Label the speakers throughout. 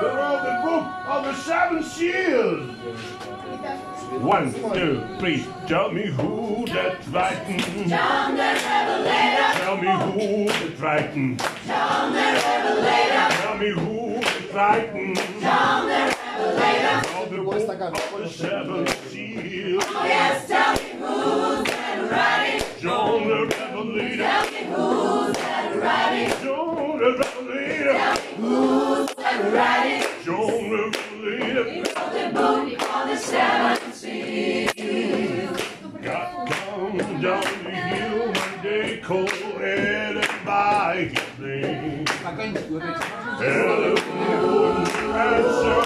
Speaker 1: The roll the book of the seven seals. One, two, three. Tell me who that's writing.
Speaker 2: John the Revelator.
Speaker 1: Tell me who that's writing.
Speaker 2: John the Revelator.
Speaker 1: Tell me who that's writing.
Speaker 2: John the Revelator.
Speaker 1: Of the book of the seven seals.
Speaker 2: Oh yes, tell
Speaker 1: one day, called Adam by his name. Wouldn't answer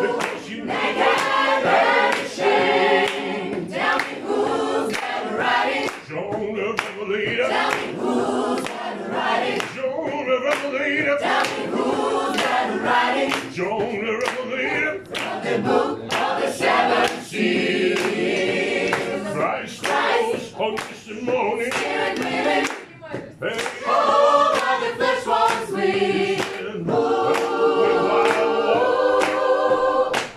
Speaker 1: because you
Speaker 2: They gathered ashamed. Tell me who's that writing.
Speaker 1: John the Revelator.
Speaker 2: Tell me who's that writing.
Speaker 1: John the Revelator.
Speaker 2: Tell me who's that writing.
Speaker 1: John the Revelator.
Speaker 2: The book of the seven seals.
Speaker 1: Christ on this morning.
Speaker 2: Spirit willing,
Speaker 1: Hey,
Speaker 2: oh, but the flesh was weak.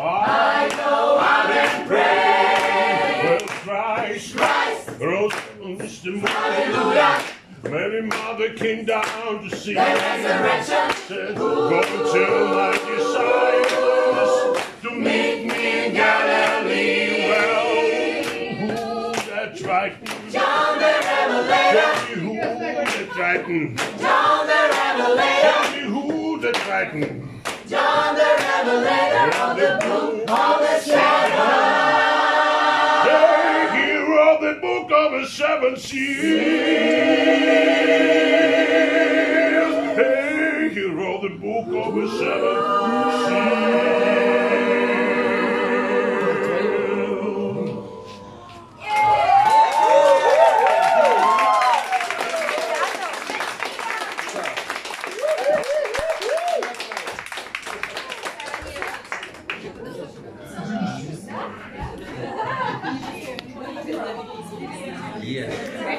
Speaker 2: I go out and pray.
Speaker 1: Christ
Speaker 2: Christ,
Speaker 1: rose on this morning.
Speaker 2: hallelujah,
Speaker 1: Mary Mother came down to see
Speaker 2: the resurrection.
Speaker 1: said, Go tell
Speaker 2: John the Revelator,
Speaker 1: Tell me who that's right.
Speaker 2: John the Revelator,
Speaker 1: Tell me who that's right.
Speaker 2: John the Revelator of the book of the seven.
Speaker 1: Hey, hero of the book of the seven seals. Hey, hero of the book of the seven seals. Yeah.